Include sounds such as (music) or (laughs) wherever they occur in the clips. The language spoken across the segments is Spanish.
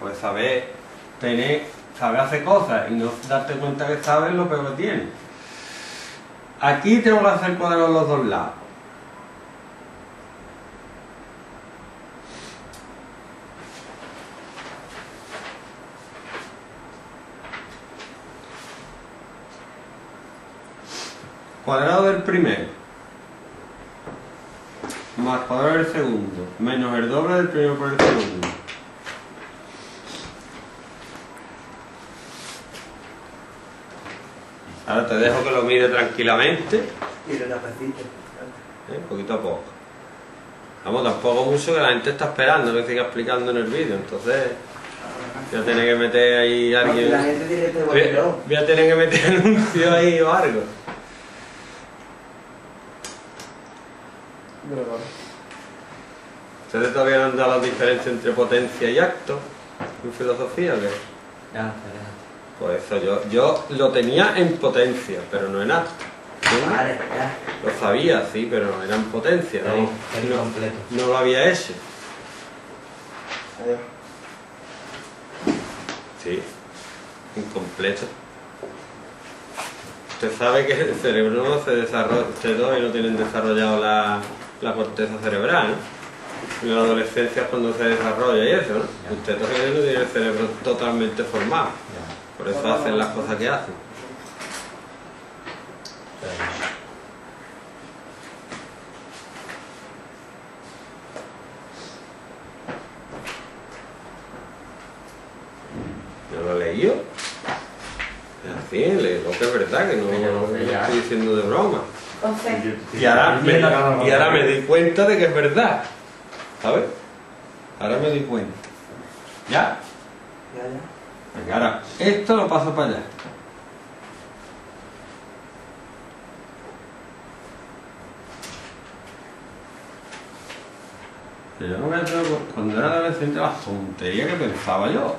Pues saber tener, saber hacer cosas y no darte cuenta que sabes lo peor que tienes. Aquí tengo que hacer cuadrados los dos lados. Cuadrado del primero más cuadrado del segundo menos el doble del primero por el segundo. Ahora te dejo que lo mire tranquilamente. Y lo tapecito. ¿eh? poquito a poco. Vamos, tampoco mucho que la gente está esperando que siga explicando en el vídeo, entonces voy a tener que meter ahí alguien. La gente tiene este Voy voy a tener que meter (laughs) anuncio ahí o algo. ¿Ustedes todavía no han dado la diferencia entre potencia y acto en filosofía o qué? Ya, Pues eso, yo, yo lo tenía en potencia, pero no en acto. ¿Sí? Vale, ya. Lo sabía, sí, pero no era en potencia, no, El no, completo. no lo había hecho. Adiós. Sí, incompleto. Usted sabe que el cerebro no se desarrolla, ustedes todavía no tienen desarrollado la, la corteza cerebral, ¿no? En la adolescencia es cuando se desarrolla y eso, ¿no? Usted todavía no tiene el cerebro totalmente formado, por eso hacen las cosas que hacen. Yo lo he leído. Es así, le- lo que es verdad, que no, no estoy diciendo de broma. Y ahora, me, y ahora me di cuenta de que es verdad. ¿Sabes? Ahora me di cuenta. ¿Ya? Ya, ya. Venga, ahora, esto lo paso para allá. Yo no me atrevo, cuando era adolescente, la tontería que pensaba yo.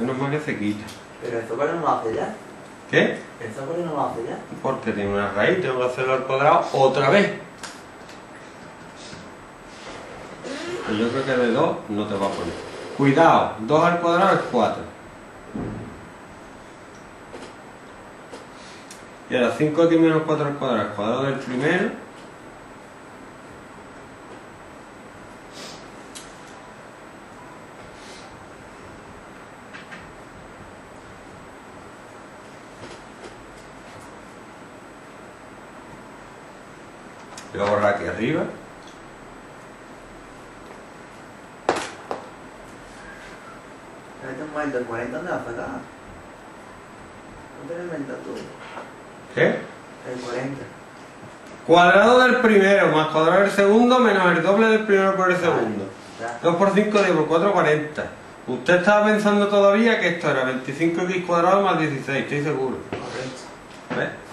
Menos mal que se quita. Pero el zócalo no lo hace ya. ¿Qué? El zócalo no lo hace ya. Porque tiene una raíz, tengo que hacerlo al cuadrado otra vez. Pues yo creo que de 2 no te va a poner. Cuidado, 2 al cuadrado es 4. Y ahora 5x menos 4 al cuadrado, el cuadrado del primero. Voy a borrar aquí arriba. En este momento, el 40 dónde va. ¿Dónde lo inventas tú? ¿Qué? El 40. Cuadrado del primero más cuadrado del segundo menos el doble del primero por el segundo. Ya. 2 por 5 10 por 4, 40. Usted estaba pensando todavía que esto era 25x cuadrado más 16, estoy seguro. Correcto. ¿Ves?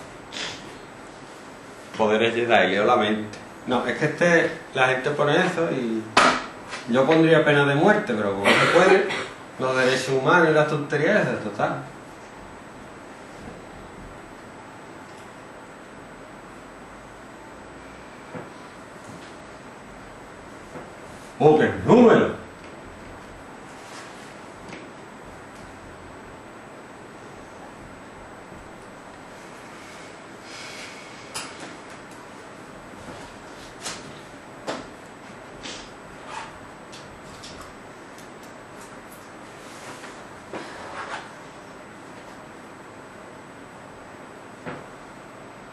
Poderes Jedi, leo la mente. No, es que este, la gente pone eso y yo pondría pena de muerte, pero como se puede, los derechos humanos y las tonterías esas, total. ¡Oh, qué número!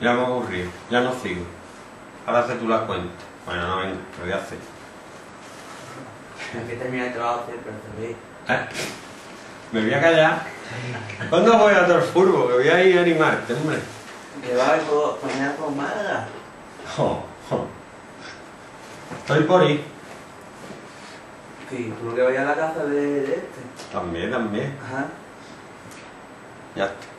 Ya me aburrí, ya no sigo. Ahora hace tú la cuenta. Bueno, no, venga, lo voy a hacer. Hay que terminar el trabajo siempre. ¿Eh? Me voy a callar. ¿Cuándo voy a Torfurgo? Que voy a ir a animarte, hombre. Que va algo mañana con Málaga. Jo, jo. Estoy por ahí. Sí, tú que vayas a la casa de, de este. También, también. Ajá. Ya está.